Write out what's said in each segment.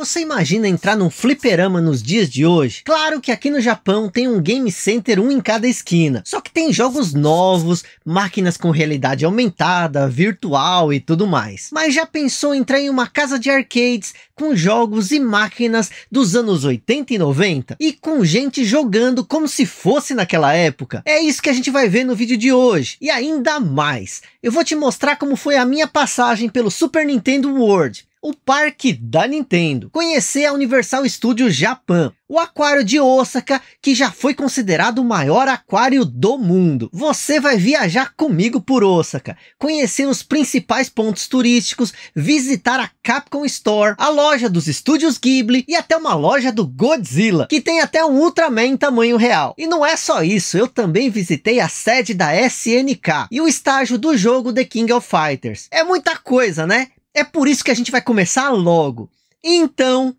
Você imagina entrar num fliperama nos dias de hoje? Claro que aqui no Japão tem um game center um em cada esquina. Só que tem jogos novos, máquinas com realidade aumentada, virtual e tudo mais. Mas já pensou em entrar em uma casa de arcades com jogos e máquinas dos anos 80 e 90? E com gente jogando como se fosse naquela época? É isso que a gente vai ver no vídeo de hoje. E ainda mais. Eu vou te mostrar como foi a minha passagem pelo Super Nintendo World o parque da Nintendo, conhecer a Universal Studios Japan, o aquário de Osaka, que já foi considerado o maior aquário do mundo. Você vai viajar comigo por Osaka, conhecer os principais pontos turísticos, visitar a Capcom Store, a loja dos estúdios Ghibli e até uma loja do Godzilla, que tem até um Ultraman em tamanho real. E não é só isso, eu também visitei a sede da SNK e o estágio do jogo The King of Fighters. É muita coisa, né? É por isso que a gente vai começar logo. Então...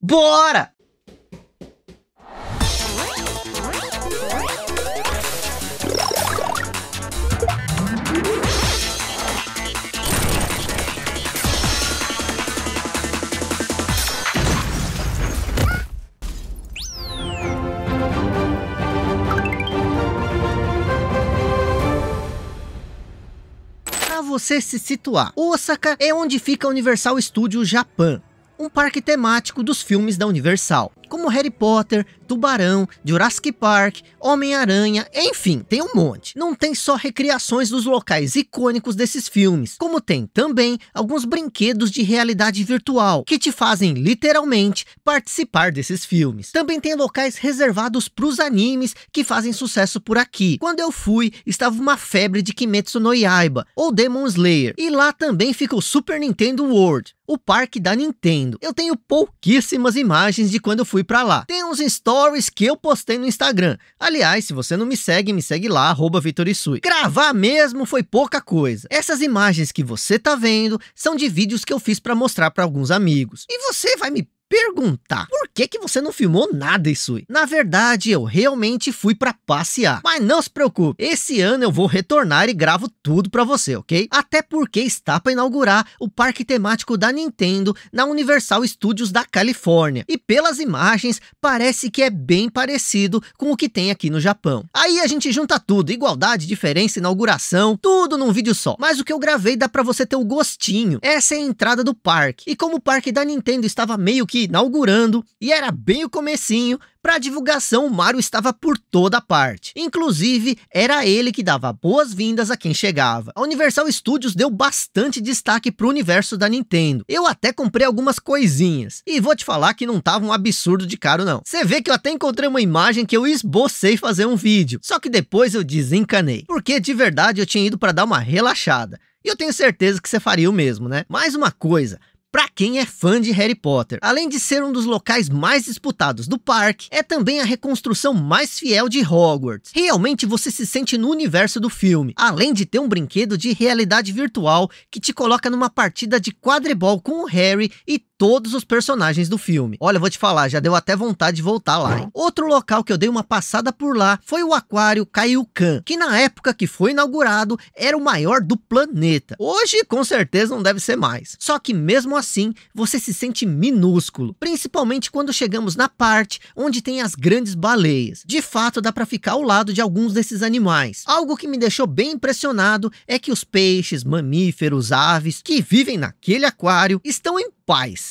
Bora! Você se situar. Osaka é onde fica a Universal Studios Japan, um parque temático dos filmes da Universal como Harry Potter, Tubarão, Jurassic Park, Homem-Aranha, enfim, tem um monte. Não tem só recriações dos locais icônicos desses filmes, como tem também alguns brinquedos de realidade virtual, que te fazem literalmente participar desses filmes. Também tem locais reservados para os animes que fazem sucesso por aqui. Quando eu fui, estava uma febre de Kimetsu no Yaiba, ou Demon Slayer, e lá também fica o Super Nintendo World, o parque da Nintendo. Eu tenho pouquíssimas imagens de quando fui para lá. Tem uns stories que eu postei no Instagram. Aliás, se você não me segue, me segue lá, arroba Vitorisui. Gravar mesmo foi pouca coisa. Essas imagens que você tá vendo são de vídeos que eu fiz para mostrar para alguns amigos. E você vai me perguntar por que que você não filmou nada aí? Na verdade, eu realmente fui para passear. Mas não se preocupe, esse ano eu vou retornar e gravo tudo para você, ok? Até porque está para inaugurar o parque temático da Nintendo na Universal Studios da Califórnia. E pelas imagens, parece que é bem parecido com o que tem aqui no Japão. Aí a gente junta tudo, igualdade, diferença, inauguração, tudo num vídeo só. Mas o que eu gravei dá para você ter o gostinho. Essa é a entrada do parque. E como o parque da Nintendo estava meio que inaugurando e era bem o comecinho, para divulgação o Mario estava por toda parte. Inclusive, era ele que dava boas-vindas a quem chegava. A Universal Studios deu bastante destaque para o universo da Nintendo. Eu até comprei algumas coisinhas. E vou te falar que não tava um absurdo de caro não. Você vê que eu até encontrei uma imagem que eu esbocei fazer um vídeo. Só que depois eu desencanei. Porque de verdade eu tinha ido para dar uma relaxada. E eu tenho certeza que você faria o mesmo, né? Mais uma coisa, para quem é fã de Harry Potter. Além de ser um dos locais mais disputados do parque, é também a reconstrução mais fiel de Hogwarts. Realmente você se sente no universo do filme, além de ter um brinquedo de realidade virtual que te coloca numa partida de quadribol com o Harry e todos os personagens do filme. Olha, vou te falar, já deu até vontade de voltar lá, hein? Outro local que eu dei uma passada por lá foi o Aquário Kaiyukan, que na época que foi inaugurado era o maior do planeta. Hoje, com certeza, não deve ser mais. Só que mesmo assim, você se sente minúsculo, principalmente quando chegamos na parte onde tem as grandes baleias. De fato, dá para ficar ao lado de alguns desses animais. Algo que me deixou bem impressionado é que os peixes, mamíferos, aves que vivem naquele aquário estão em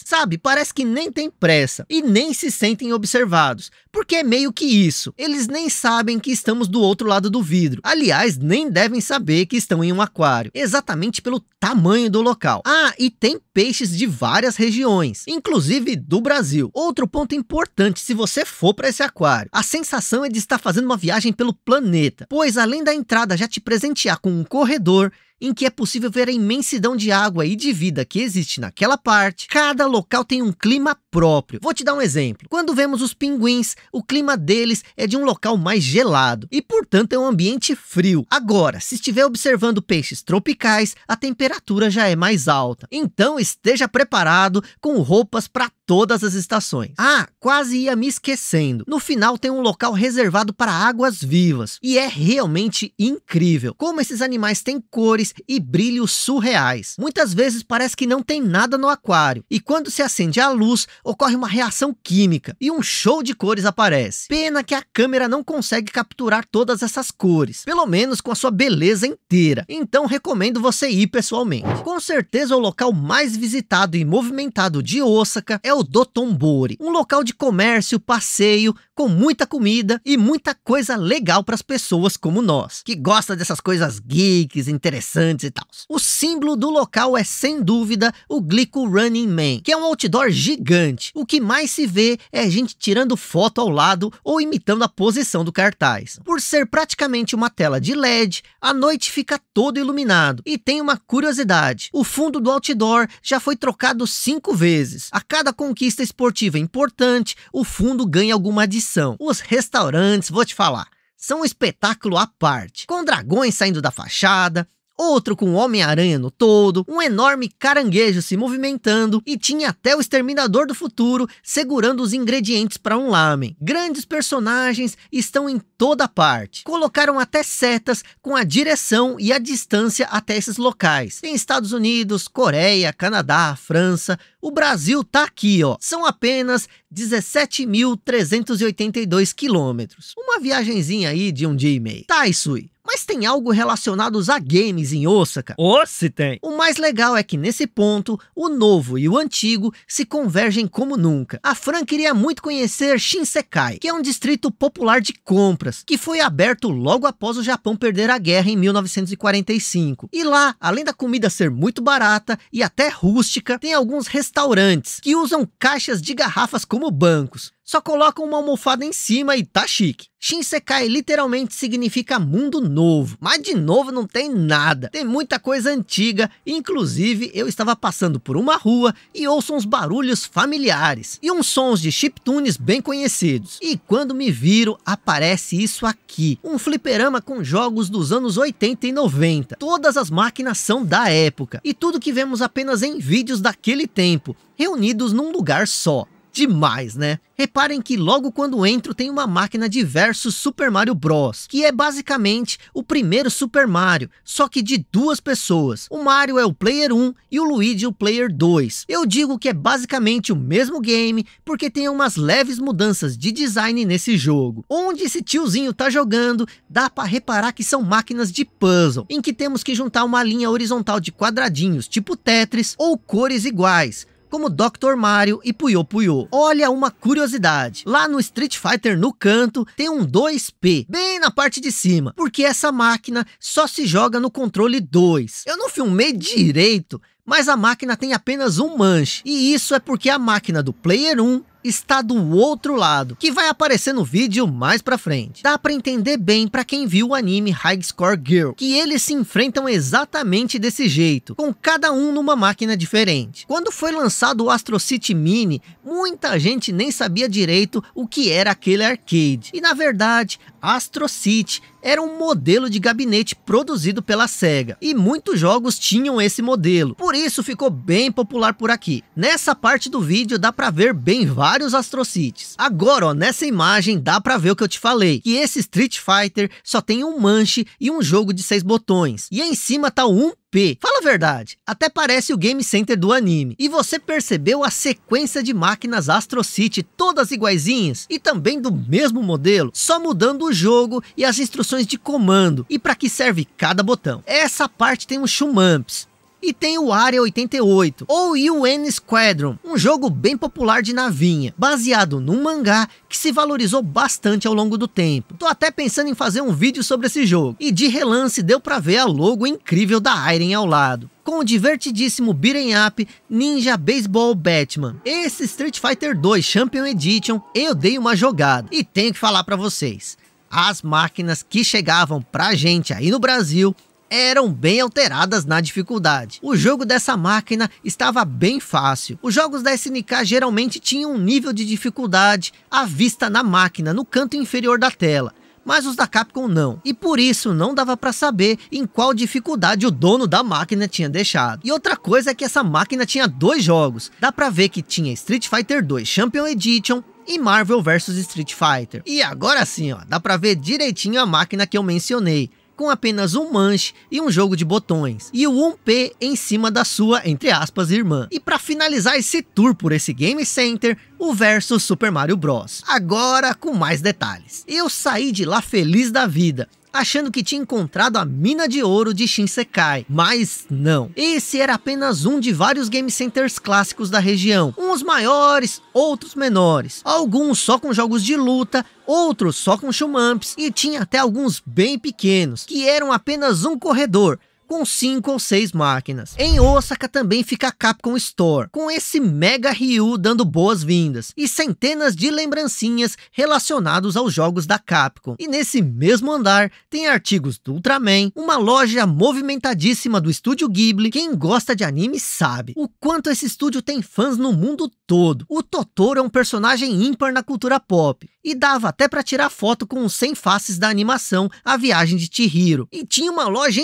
sabe? Parece que nem tem pressa e nem se sentem observados, porque é meio que isso. Eles nem sabem que estamos do outro lado do vidro. Aliás, nem devem saber que estão em um aquário, exatamente pelo tamanho do local. Ah, e tem peixes de várias regiões, inclusive do Brasil. Outro ponto importante se você for para esse aquário, a sensação é de estar fazendo uma viagem pelo planeta, pois além da entrada já te presentear com um corredor, em que é possível ver a imensidão de água e de vida que existe naquela parte, cada local tem um clima próprio. Vou te dar um exemplo. Quando vemos os pinguins, o clima deles é de um local mais gelado e, portanto, é um ambiente frio. Agora, se estiver observando peixes tropicais, a temperatura já é mais alta. Então, esteja preparado com roupas para todas as estações. Ah, quase ia me esquecendo. No final tem um local reservado para águas vivas e é realmente incrível como esses animais têm cores e brilhos surreais. Muitas vezes parece que não tem nada no aquário e quando se acende a luz ocorre uma reação química e um show de cores aparece. Pena que a câmera não consegue capturar todas essas cores, pelo menos com a sua beleza inteira. Então recomendo você ir pessoalmente. Com certeza o local mais visitado e movimentado de Osaka é o Dotonbori, um local de comércio, passeio, com muita comida e muita coisa legal para as pessoas como nós, que gosta dessas coisas geeks, interessantes e tal. O símbolo do local é sem dúvida o Glico Running Man, que é um outdoor gigante. O que mais se vê é gente tirando foto ao lado ou imitando a posição do cartaz. Por ser praticamente uma tela de LED, a noite fica todo iluminado. E tem uma curiosidade: o fundo do outdoor já foi trocado cinco vezes. A cada conquista esportiva importante, o fundo ganha alguma adição. Os restaurantes, vou te falar, são um espetáculo à parte, com dragões saindo da fachada, outro com Homem-Aranha no todo, um enorme caranguejo se movimentando e tinha até o Exterminador do Futuro segurando os ingredientes para um lamen. Grandes personagens estão em toda parte. Colocaram até setas com a direção e a distância até esses locais. Em Estados Unidos, Coreia, Canadá, França, o Brasil tá aqui, ó. São apenas 17.382 quilômetros. Uma viagenzinha aí de um dia e meio. Tá, Isui. Mas tem algo relacionado a games em Osaka? Oh, se tem! O mais legal é que nesse ponto, o novo e o antigo se convergem como nunca. A Fran queria muito conhecer Shinsekai, que é um distrito popular de compras, que foi aberto logo após o Japão perder a guerra em 1945. E lá, além da comida ser muito barata e até rústica, tem alguns restaurantes que usam caixas de garrafas como bancos só colocam uma almofada em cima e tá chique. Shinsekai literalmente significa mundo novo, mas de novo não tem nada. Tem muita coisa antiga, inclusive eu estava passando por uma rua e ouço uns barulhos familiares e uns sons de chiptunes bem conhecidos. E quando me viro, aparece isso aqui, um fliperama com jogos dos anos 80 e 90. Todas as máquinas são da época e tudo que vemos apenas em vídeos daquele tempo, reunidos num lugar só demais, né? Reparem que logo quando entro tem uma máquina de versus Super Mario Bros, que é basicamente o primeiro Super Mario, só que de duas pessoas. O Mario é o player 1 e o Luigi o player 2. Eu digo que é basicamente o mesmo game, porque tem umas leves mudanças de design nesse jogo. Onde esse tiozinho tá jogando, dá para reparar que são máquinas de puzzle, em que temos que juntar uma linha horizontal de quadradinhos, tipo Tetris, ou cores iguais, como Dr. Mario e Puyo Puyo. Olha uma curiosidade, lá no Street Fighter no canto tem um 2P, bem na parte de cima, porque essa máquina só se joga no controle 2. Eu não filmei direito, mas a máquina tem apenas um manche, e isso é porque a máquina do Player 1 está do outro lado, que vai aparecer no vídeo mais pra frente. Dá pra entender bem pra quem viu o anime High Score Girl, que eles se enfrentam exatamente desse jeito, com cada um numa máquina diferente. Quando foi lançado o Astro City Mini, muita gente nem sabia direito o que era aquele arcade. E na verdade, AstroCity era um modelo de gabinete produzido pela SEGA, e muitos jogos tinham esse modelo, por isso ficou bem popular por aqui. Nessa parte do vídeo dá pra ver bem vários AstroCities. Agora, ó, nessa imagem dá pra ver o que eu te falei, que esse Street Fighter só tem um manche e um jogo de seis botões, e em cima tá um. OP. Fala a verdade, até parece o Game Center do anime. E você percebeu a sequência de máquinas Astro City, todas iguaizinhas, e também do mesmo modelo, só mudando o jogo e as instruções de comando, e para que serve cada botão. Essa parte tem um chumamps, e tem o Area 88, ou UN Squadron, um jogo bem popular de navinha, baseado num mangá que se valorizou bastante ao longo do tempo. Tô até pensando em fazer um vídeo sobre esse jogo, e de relance deu pra ver a logo incrível da Iron ao lado com o divertidíssimo beat'em up Ninja Baseball Batman. Esse Street Fighter 2 Champion Edition eu dei uma jogada e tenho que falar para vocês. As máquinas que chegavam pra gente aí no Brasil eram bem alteradas na dificuldade. O jogo dessa máquina estava bem fácil. Os jogos da SNK geralmente tinham um nível de dificuldade à vista na máquina, no canto inferior da tela. mas os da Capcom não. E por isso não dava para saber em qual dificuldade o dono da máquina tinha deixado. E outra coisa é que essa máquina tinha dois jogos. Dá pra ver que tinha Street Fighter 2 Champion Edition e Marvel vs Street Fighter. E agora sim, ó, dá pra ver direitinho a máquina que eu mencionei com apenas um manche e um jogo de botões, e o 1P em cima da sua, entre aspas, irmã. E para finalizar esse tour por esse Game Center, o versus Super Mario Bros. Agora com mais detalhes. Eu saí de lá feliz da vida, achando que tinha encontrado a mina de ouro de Shinsekai, mas não. Esse era apenas um de vários game centers clássicos da região, uns maiores, outros menores, alguns só com jogos de luta, outros só com shumamps e tinha até alguns bem pequenos, que eram apenas um corredor, com 5 ou 6 máquinas. Em Osaka também fica a Capcom Store, com esse Mega Ryu dando boas-vindas, e centenas de lembrancinhas relacionados aos jogos da Capcom. E nesse mesmo andar tem artigos do Ultraman, uma loja movimentadíssima do estúdio Ghibli. Quem gosta de anime sabe o quanto esse estúdio tem fãs no mundo todo. O Totoro é um personagem ímpar na cultura pop, e dava até para tirar foto com os 100 faces da animação A Viagem de Chihiro. E tinha uma loja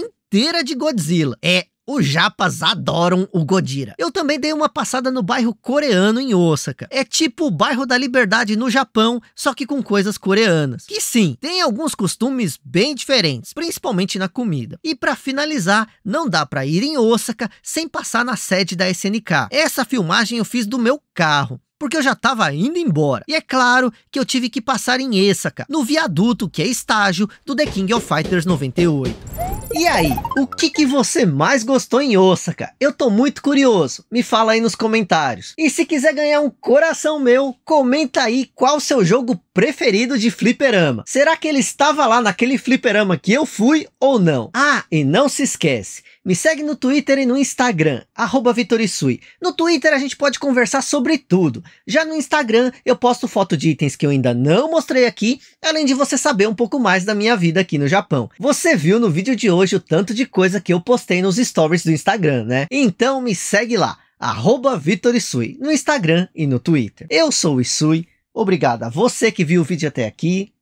de Godzilla. É, os japas adoram o Godira. Eu também dei uma passada no bairro coreano em Osaka. É tipo o bairro da Liberdade no Japão, só que com coisas coreanas. Que sim, tem alguns costumes bem diferentes, principalmente na comida. E para finalizar, não dá para ir em Osaka sem passar na sede da SNK. Essa filmagem eu fiz do meu carro porque eu já estava indo embora. E é claro que eu tive que passar em Esaka, no viaduto que é estágio do The King of Fighters 98. E aí, o que, que você mais gostou em Osaka? Eu tô muito curioso, me fala aí nos comentários. E se quiser ganhar um coração meu, comenta aí qual seu jogo preferido de fliperama. Será que ele estava lá naquele fliperama que eu fui ou não? Ah, e não se esquece, me segue no Twitter e no Instagram, arroba Vitorisui. No Twitter a gente pode conversar sobre tudo. Já no Instagram eu posto foto de itens que eu ainda não mostrei aqui, além de você saber um pouco mais da minha vida aqui no Japão. Você viu no vídeo de hoje o tanto de coisa que eu postei nos stories do Instagram, né? Então me segue lá, arroba Vitorisui, no Instagram e no Twitter. Eu sou o Isui, Obrigado a você que viu o vídeo até aqui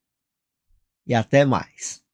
e até mais.